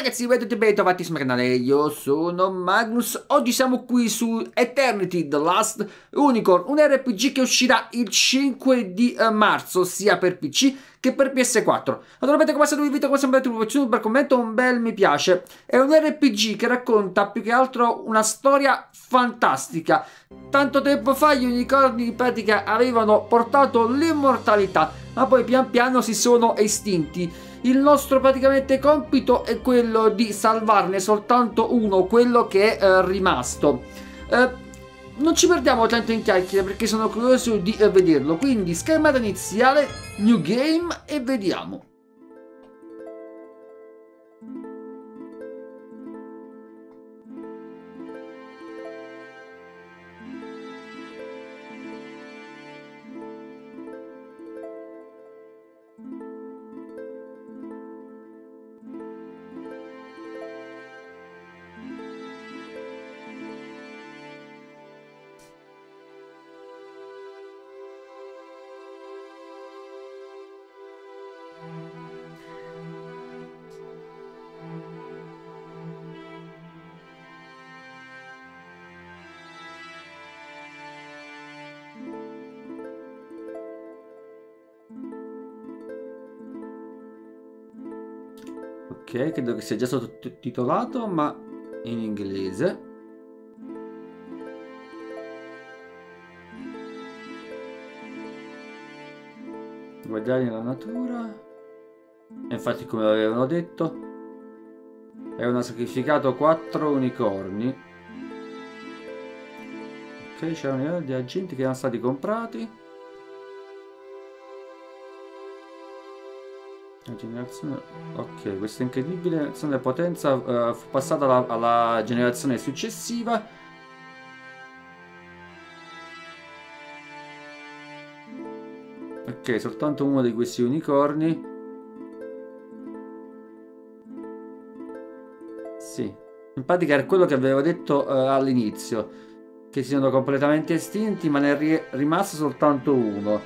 ragazzi, vedete ben trovati sul canale, io sono Magnus, oggi siamo qui su Eternity The Last Unicorn, un RPG che uscirà il 5 di eh, marzo, sia per PC che per PS4. Naturalmente come sempre vi invito come sempre a un bel commento, un bel mi piace. È un RPG che racconta più che altro una storia fantastica. Tanto tempo fa gli unicorni in pratica avevano portato l'immortalità, ma poi pian piano si sono estinti il nostro praticamente compito è quello di salvarne soltanto uno, quello che è eh, rimasto. Eh, non ci perdiamo tanto in chiacchiere perché sono curioso di eh, vederlo, quindi schermata iniziale, new game e vediamo. Ok, credo che sia già stato titolato, ma in inglese. Guardare la natura. E infatti, come avevano detto, avevano sacrificato quattro unicorni. Ok, c'erano gli agenti che erano stati comprati. Ok, questa incredibile generazione di potenza uh, fu passata alla, alla generazione successiva. Ok, soltanto uno di questi unicorni. Sì, in pratica era quello che avevo detto uh, all'inizio, che si sono completamente estinti, ma ne è rimasto soltanto uno.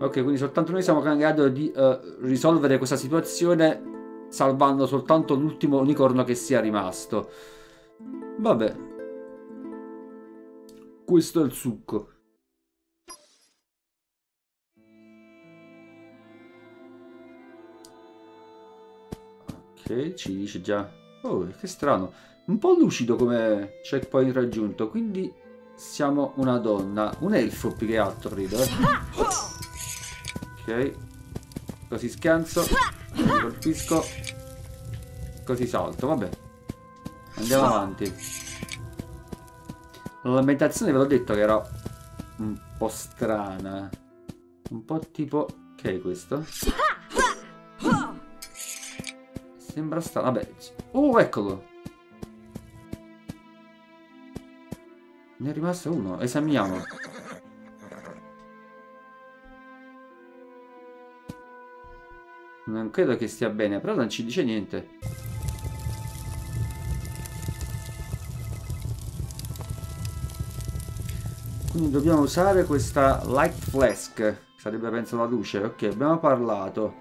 Ok, quindi soltanto noi siamo in grado di uh, risolvere questa situazione salvando soltanto l'ultimo unicorno che sia rimasto. Vabbè. Questo è il succo. Ok, ci dice già... Oh, che strano. Un po' lucido come checkpoint raggiunto, quindi siamo una donna. Un elfo più che altro, credo. Eh. Ok. Così. Così colpisco. Così salto, vabbè. Andiamo avanti. L'ambientazione ve l'ho detto che era un po' strana. Un po' tipo... Che è questo? Sembra strano. Vabbè. Oh, eccolo. Ne è rimasto uno. Esaminiamo. Non credo che stia bene, però non ci dice niente. Quindi dobbiamo usare questa light flask. Sarebbe penso la luce. Ok, abbiamo parlato.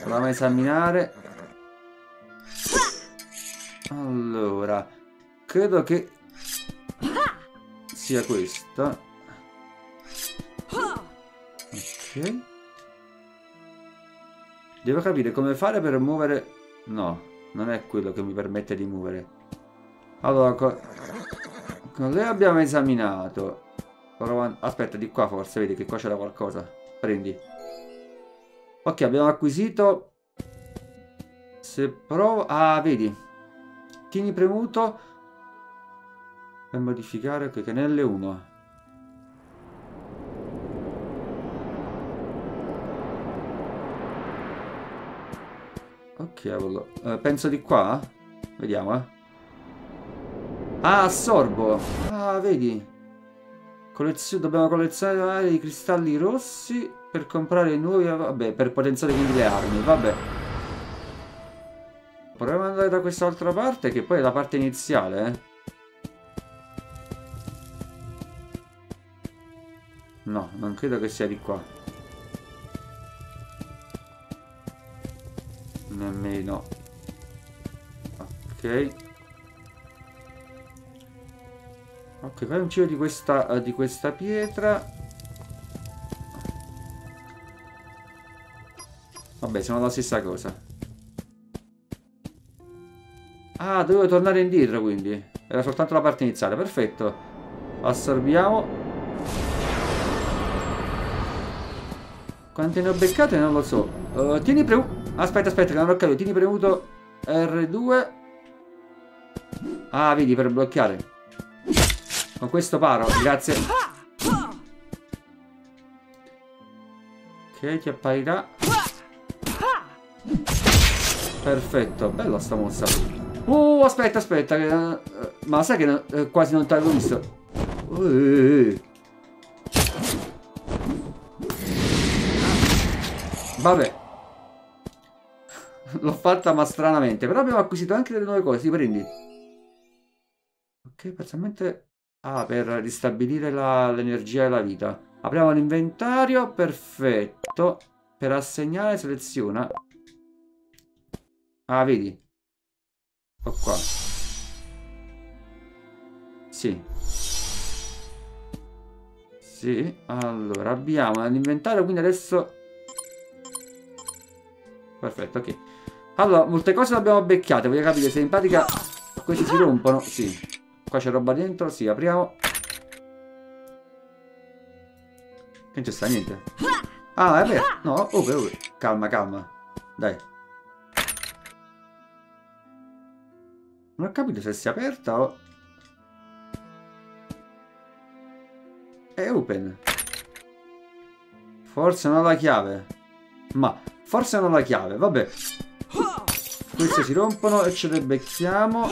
Proviamo a esaminare. Allora, credo che sia questa. Ok. Devo capire come fare per muovere... No, non è quello che mi permette di muovere. Allora, con, con lei abbiamo esaminato. Aspetta, di qua forse, vedi che qua c'era qualcosa. Prendi. Ok, abbiamo acquisito... Se provo... Ah, vedi. Tieni premuto per modificare... Ok, canelle 1. Cavolo. Uh, penso di qua? Vediamo, eh. Ah, assorbo. Ah, vedi. Collezio dobbiamo collezionare i cristalli rossi per comprare nuovi... Vabbè, per potenziare quindi le armi. Vabbè. Proviamo andare da quest'altra parte, che poi è la parte iniziale, eh. No, non credo che sia di qua. Nemmeno. Ok. Ok, fai un giro di questa, uh, di questa pietra. Vabbè, sono la stessa cosa. Ah, dovevo tornare indietro quindi. Era soltanto la parte iniziale, perfetto. Assorbiamo. Quante ne ho beccate non lo so. Uh, tieni premuto... Aspetta, aspetta, che non ho capito. Tieni premuto R2. Ah, vedi, per bloccare. Con questo paro, grazie. Ok, ti apparirà. Perfetto, bella sta mossa. Uh, aspetta, aspetta. uh, ma sai che uh, quasi non ti avevo visto? Uh, Vabbè. L'ho fatta ma stranamente. Però abbiamo acquisito anche delle nuove cose. Prendi. Ok, parzialmente... Ah, per ristabilire l'energia e la vita. Apriamo l'inventario. Perfetto. Per assegnare seleziona. Ah, vedi? Ecco qua. Sì. Sì, allora abbiamo l'inventario, quindi adesso... Perfetto, ok. Allora, molte cose le abbiamo becchiate, voglio capire se in pratica questi si rompono. Sì. Qua c'è roba dentro, sì, apriamo. Che non c'è sta niente. Ah, è vero. No, oh, oh, calma, calma. Dai. Non ho capito se si è aperta o... È open. Forse non ha la chiave. Ma, forse non ha la chiave, vabbè. Queste si rompono e ce le becchiamo.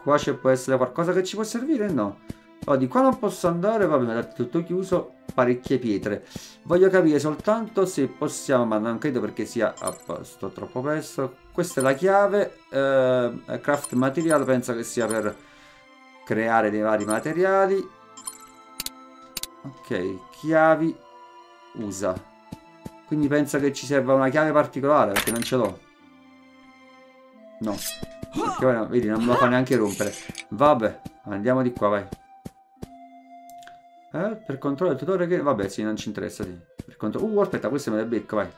Qua ci può essere qualcosa che ci può servire? No. Oh, di qua non posso andare, vabbè, è tutto chiuso, parecchie pietre. Voglio capire soltanto se possiamo, ma non credo perché sia a posto, troppo presto. Questa è la chiave, eh, craft material, penso che sia per creare dei vari materiali. Ok, chiavi, usa. Quindi penso che ci serva una chiave particolare, perché non ce l'ho. No. Perché vedi, non me lo fa neanche rompere. Vabbè, andiamo di qua, vai. Eh, per controllare il tutore che... Vabbè, sì, non ci interessa, sì. Per contro... Uh, aspetta, questo me le becco, vai.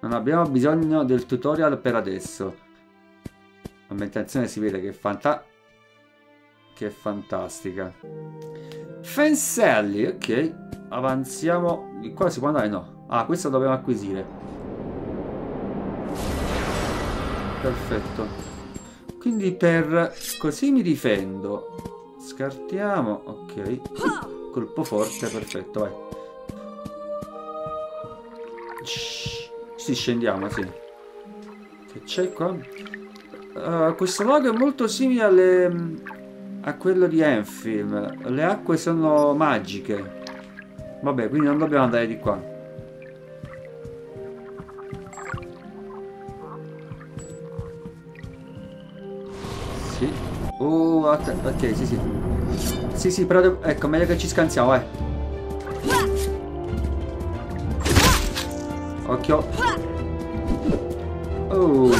Non abbiamo bisogno del tutorial per adesso. L'ambientazione si vede che è, fanta... che è fantastica. Fenselli, ok. Avanziamo. Qua si può andare? No. Ah, questo dobbiamo acquisire. Perfetto. Quindi per... Così mi difendo. Scartiamo. Ok. Colpo forte, perfetto, vai. Sì, scendiamo, sì. Che c'è qua? Uh, questo lago è molto simile alle, a quello di Enfield. Le acque sono magiche. Vabbè, quindi non dobbiamo andare di qua. Sì. Oh, ok, sì, sì. Sì, sì, però... Ecco, meglio che ci scansiamo, eh. Occhio. Oh. Lo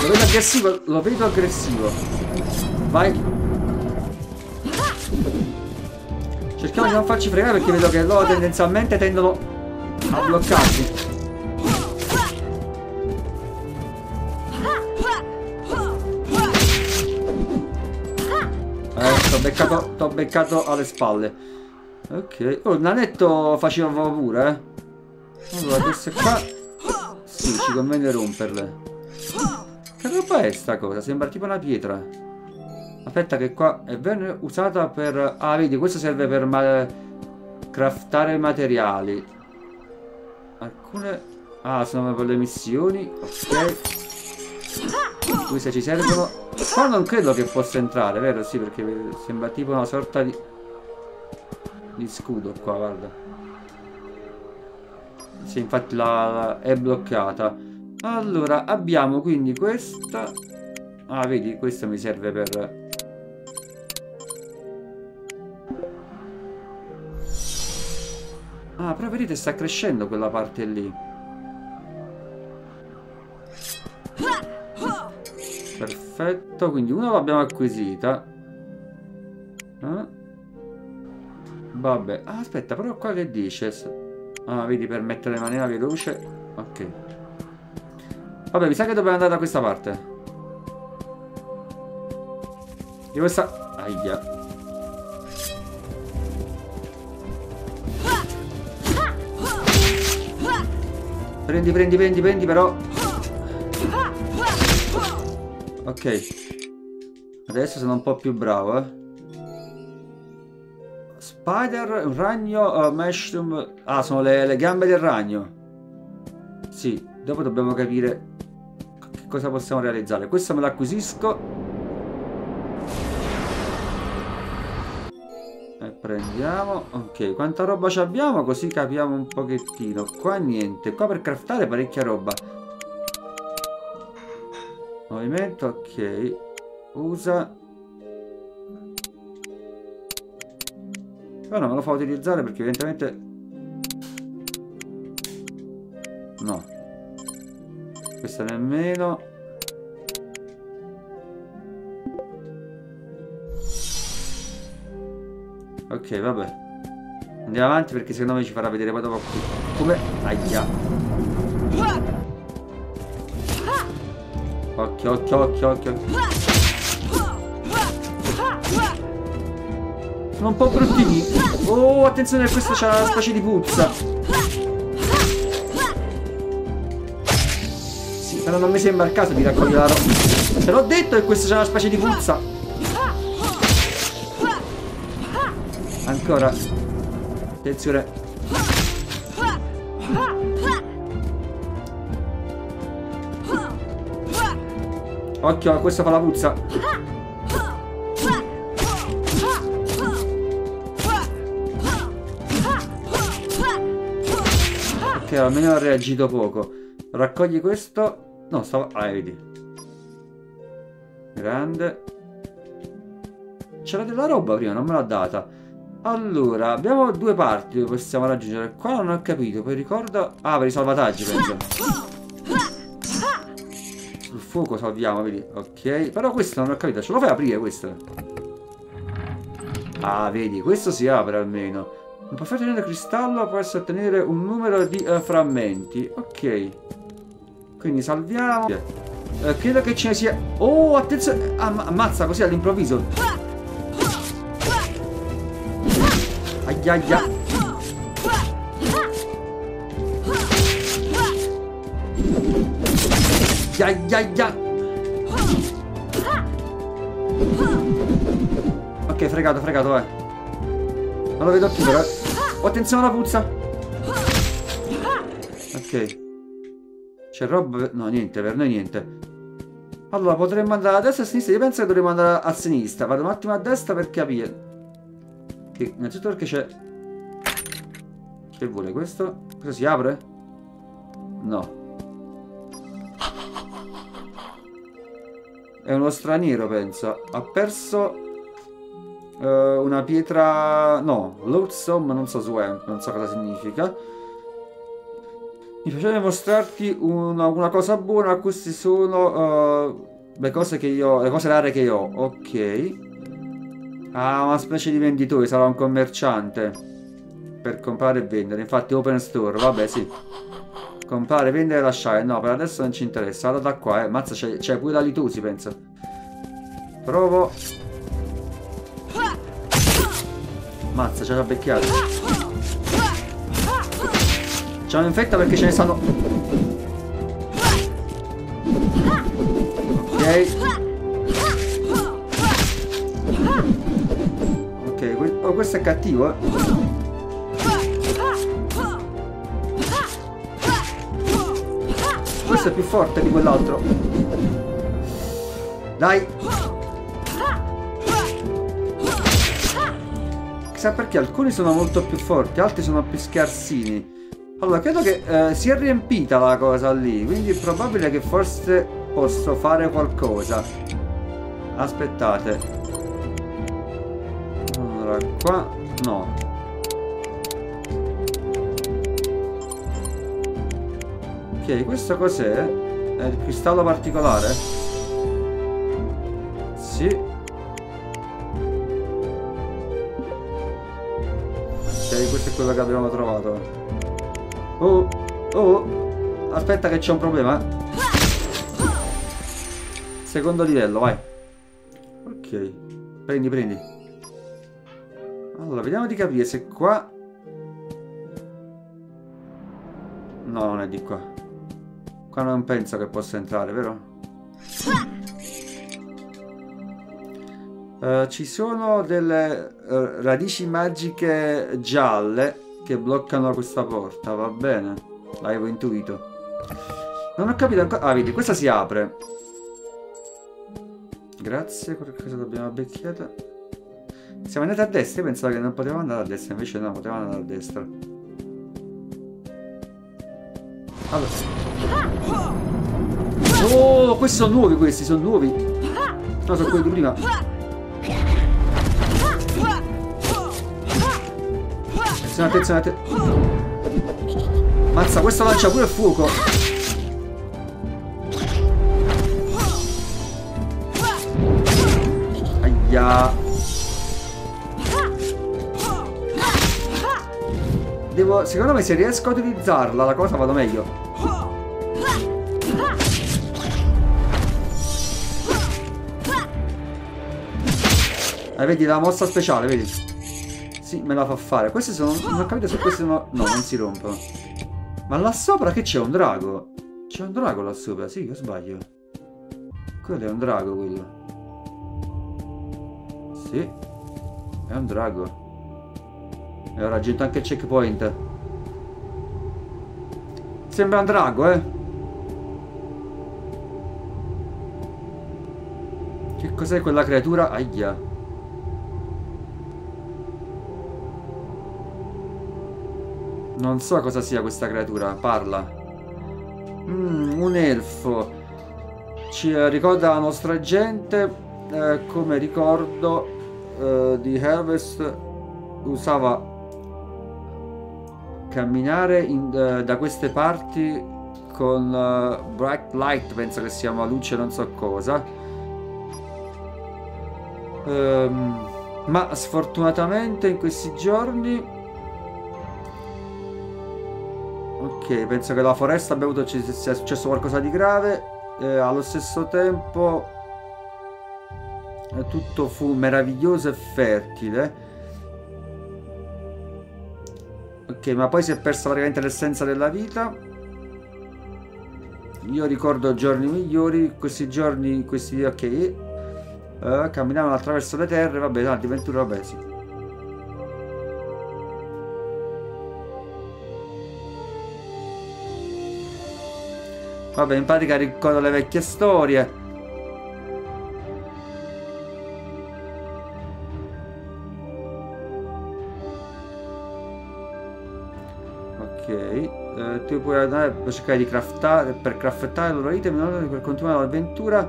vedo aggressivo, lo vedo aggressivo. Vai. Cerchiamo di non farci fregare perché vedo che loro tendenzialmente tendono a bloccarci. Eh, t'ho beccato, t'ho beccato alle spalle. Ok. Oh, il nanetto faceva pure, eh. Allora, queste qua... Sì, ci conviene romperle. Che roba è sta cosa? Sembra tipo una pietra. Aspetta che qua è ben usata per... Ah, vedi, questo serve per ma... craftare materiali. Alcune... Ah, sono per le missioni. Ok. Queste ci servono. Qua non credo che possa entrare, vero? Sì, perché sembra tipo una sorta di... Di scudo qua, guarda. Sì, infatti la, è bloccata. Allora, abbiamo quindi questa... Ah, vedi, questa mi serve per... però vedete, sta crescendo quella parte lì. Perfetto, quindi una l'abbiamo acquisita. Eh? Vabbè, ah, aspetta, però qua che dice? Ah, vedi, per mettere in maniera veloce. Ok. Vabbè, mi sa che dobbiamo andare da questa parte. Di questa... Aia. Prendi, prendi, prendi, prendi, però... Ok. Adesso sono un po' più bravo, eh. Spider, ragno, uh, mushroom... Ah, sono le, le gambe del ragno. Sì, dopo dobbiamo capire cosa possiamo realizzare. Questo me l'acquisisco. Prendiamo. Ok, quanta roba ci abbiamo? Così capiamo un pochettino. Qua niente. Qua per craftare parecchia roba. Movimento, ok. Usa. Però non me lo fa utilizzare perché evidentemente... No. Questa nemmeno. Ok, vabbè. Andiamo avanti perché secondo me ci farà vedere poi dopo. Come... Aia. Occhio, occhio, occhio, occhio. Sono un po' bruttini. Oh, attenzione, questo c'ha una specie di puzza. Sì, però non mi sembra il caso di raccogliere la roba. Te l'ho detto che questo c'ha una specie di puzza. Ancora. Attenzione. Occhio, questo fa la puzza. Ok, almeno ha reagito poco. Raccogli questo. No, stava... Ah, vedi. Grande. C'era della roba prima, non me l'ha data. Allora, abbiamo due parti dove possiamo raggiungere. Qua non ho capito, poi ricordo... Ah, per i salvataggi, penso. Sul fuoco salviamo, vedi. Ok. Però questo non ho capito. Ce lo fai aprire questo? Ah, vedi, questo si apre almeno. Un perfetto anello cristallo può ottenere un numero di uh, frammenti. Ok. Quindi salviamo. Uh, credo che ce ne sia... Oh, attenzione! Am ammazza così all'improvviso. Aia aia. Aia aia. Ok, fregato, fregato, eh. Non lo vedo più però. Oh, attenzione alla puzza. Ok. C'è roba... No, niente, per noi niente. Allora, potremmo andare a destra e a sinistra. Io penso che dovremmo andare a sinistra. Vado un attimo a destra per capire. Che, innanzitutto perché c'è... Che vuole questo? Questo si apre? No. È uno straniero, penso. Ha perso Uh, una pietra... no, loathsome, non so swamp, non so cosa significa. Mi piacerebbe mostrarti una, una, cosa buona, queste sono uh, le cose che io... le cose rare che ho, ok. Ah, una specie di venditore, sarà un commerciante. Per comprare e vendere, infatti open store, vabbè sì. Comprare, vendere e lasciare, no, per adesso non ci interessa. Allora da qua, eh, mazza, c'è pure la litosi, penso. Provo Mazza, ce l'ha becchiato. C'è un'infetta perché ce ne stanno... Ok. Questo è cattivo, eh. Questo è più forte di quell'altro. Dai. Chissà perché alcuni sono molto più forti, altri sono più scarsini. Allora, credo che eh, si è riempita la cosa lì, quindi è probabile che forse posso fare qualcosa. Aspettate. Allora, qua... No. Ok, questo cos'è? È il cristallo particolare? Sì. Ok, questo è quello che abbiamo trovato. Oh, oh, aspetta che c'è un problema. Secondo livello, vai. Ok, prendi, prendi. Allora, vediamo di capire se qua... No, non è di qua. Qua non penso che possa entrare, vero? Uh, ci sono delle uh, radici magiche gialle che bloccano questa porta, va bene. L'avevo intuito. Non ho capito ancora... Ah, vedi, questa si apre. Grazie, qualcosa l'abbiamo becchiata. Siamo andati a destra, io pensavo che non potevamo andare a destra, invece no, potevamo andare a destra. Allora. Oh, questi sono nuovi questi, sono nuovi. No, sono quelli di prima. Attenzione, attenzione, attenzione. Mazza, questo lancia pure il fuoco. Aia. Devo, secondo me se riesco a utilizzarla la cosa vado meglio. Eh, vedi la mossa speciale, vedi? Sì, me la fa fare. Queste sono... Non ho capito se queste sono... No, non si rompono. Ma là sopra che c'è? Un drago? C'è un drago là sopra? Sì, io sbaglio. Quello è un drago, quello. Sì. È un drago. E ho raggiunto anche il checkpoint. Sembra un drago, eh? Che cos'è quella creatura? Aia. Non so cosa sia questa creatura, parla. Mm, un elfo. Ci ricorda la nostra gente, eh, come ricordo eh, di Harvest usava camminare in, eh, da queste parti con uh, bright light, penso che sia una luce non so cosa. Um, ma sfortunatamente in questi giorni Ok, penso che la foresta abbia avuto sia successo qualcosa di grave. Eh, allo stesso tempo eh, tutto fu meraviglioso e fertile. Ma poi si è persa praticamente l'essenza della vita. Io ricordo giorni migliori, questi giorni, questi, ok. Uh, camminavano attraverso le terre, vabbè, tanti avventure, vabbè, sì. Vabbè, in pratica ricordo le vecchie storie. Ok. Eh, tu puoi andare per cercare di craftare, per craftare i loro item per continuare l'avventura.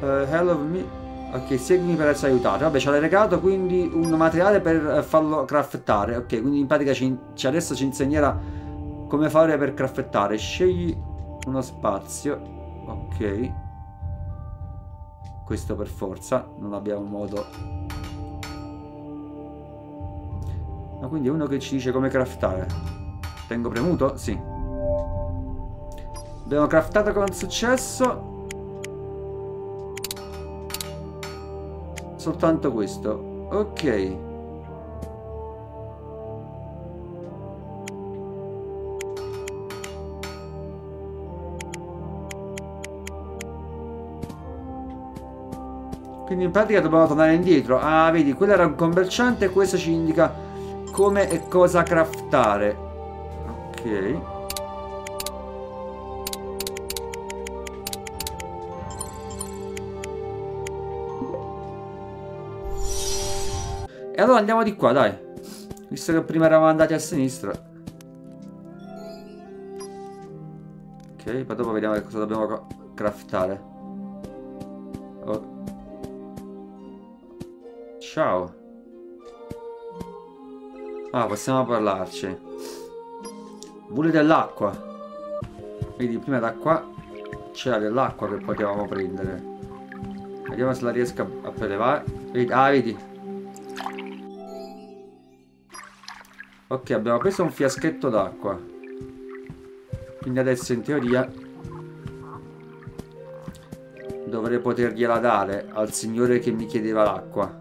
Uh, hell me. Ok, seguimi per essere aiutato. Vabbè, ci ha regato quindi un materiale per farlo craftare. Ok, quindi in pratica ci, adesso ci insegnerà come fare per craftare. Scegli uno spazio ok questo per forza non abbiamo modo quindi è uno che ci dice come craftare tengo premuto? sì abbiamo craftato con successo soltanto questo ok Quindi in pratica dobbiamo tornare indietro. Ah, vedi, quello era un commerciante e questo ci indica come e cosa craftare. Ok. E allora andiamo di qua, dai. Visto che prima eravamo andati a sinistra. Ok, poi dopo vediamo che cosa dobbiamo craftare. Oh. Ciao. Ah, possiamo parlarci. Vuole dell'acqua. Vedi, prima da qua c'era dell'acqua che potevamo prendere. Vediamo se la riesco a prelevare. Vedi, ah, vedi. Ok, abbiamo preso un fiaschetto d'acqua. Quindi adesso in teoria dovrei potergliela dare al signore che mi chiedeva l'acqua.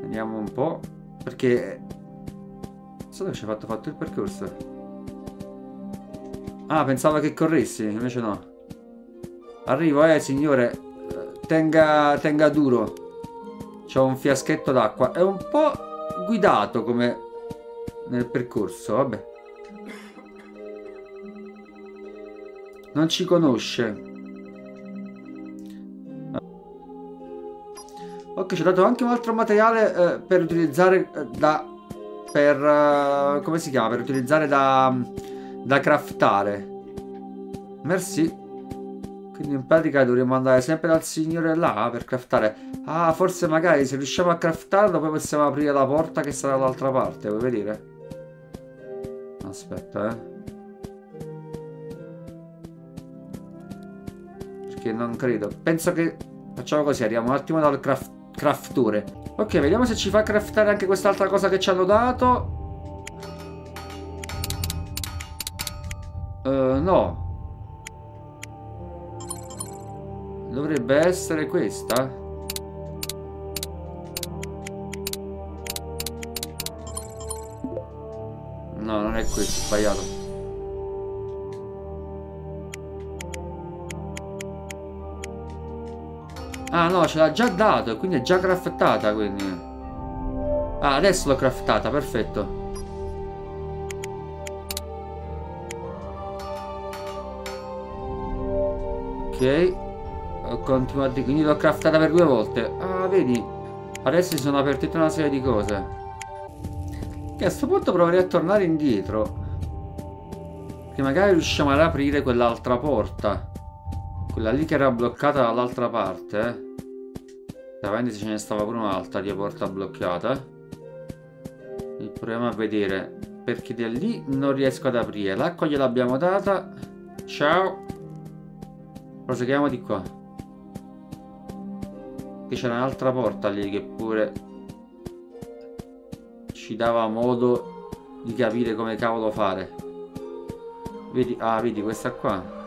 Vediamo un po'. Perché... Che ci ha fatto, fatto il percorso. Ah, pensavo che corressi, invece no. Arrivo, eh, signore. Tenga, tenga duro. C'ho un fiaschetto d'acqua. È un po' guidato come nel percorso, vabbè. Non ci conosce. Ok, ci ha dato anche un altro materiale eh, per utilizzare eh, da... Per... Uh, come si chiama? Per utilizzare da... Da craftare. Merci. Quindi in pratica dovremmo andare sempre dal signore là per craftare. Ah, forse magari se riusciamo a craftarlo poi possiamo aprire la porta che sarà dall'altra parte. Vuoi vedere? Aspetta, eh. Perché non credo. Penso che... Facciamo così, arriviamo un attimo dal craft Crafture. Ok, vediamo se ci fa craftare anche quest'altra cosa che ci hanno dato. Uh, no. Dovrebbe essere questa. No, non è questo, sbagliato. Ah no, ce l'ha già dato, quindi è già craftata, quindi. Ah, adesso l'ho craftata, perfetto. Ok. A dire, quindi l'ho craftata per due volte. Ah, vedi? Adesso si sono aperte tutta una serie di cose. E a questo punto proverei a tornare indietro. Che magari riusciamo ad aprire quell'altra porta. Quella lì che era bloccata dall'altra parte. Eh. Davanti ce ne stava pure un'altra di porta bloccata. E proviamo a vedere. Perché da lì non riesco ad aprire. L'acqua gliel'abbiamo data. Ciao. Proseguiamo di qua. Che c'era un'altra porta lì che pure ci dava modo di capire come cavolo fare. Vedi, ah, vedi questa qua.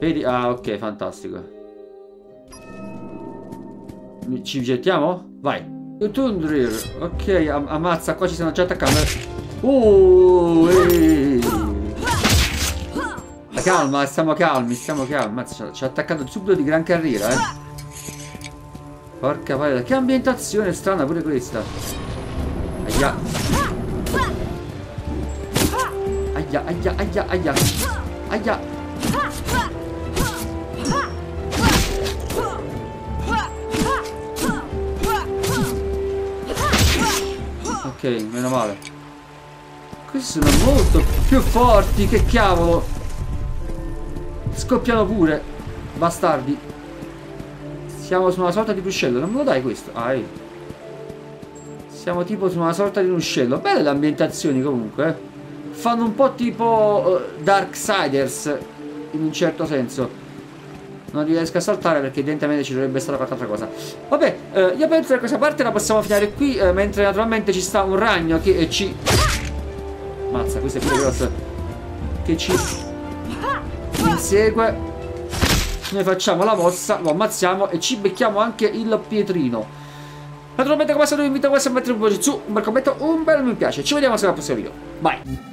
Vedi? Ah, ok, fantastico. Ci gettiamo? Vai. Tundrir. Ok, am ammazza, qua ci stanno già attaccando. Uh, ehi. Calma, stiamo calmi, stiamo calmi. Ammazza, ci ha attaccato subito di gran carriera, eh. Porca paia, che ambientazione strana pure questa. Aia. Aia, aia, aia, aia. Aia. Ok, meno male. Questi sono molto più forti, che cavolo. Scoppiano pure. Bastardi. Siamo su una sorta di ruscello. Non me lo dai questo? Ah, eh. Siamo tipo su una sorta di ruscello. Belle le ambientazioni comunque. Eh. Fanno un po' tipo uh, Darksiders. In un certo senso non riesco a saltare perché evidentemente ci dovrebbe stare qualche altra cosa. Vabbè eh, io penso che questa parte la possiamo finire qui eh, mentre naturalmente ci sta un ragno che eh, ci mazza questo è pure grosso. Che ci insegue. Noi facciamo la mossa lo ammazziamo e ci becchiamo anche il pietrino. Naturalmente come sempre vi invito a mettere un po' su un bel commento un bel mi piace. Ci vediamo al prossimo video. Bye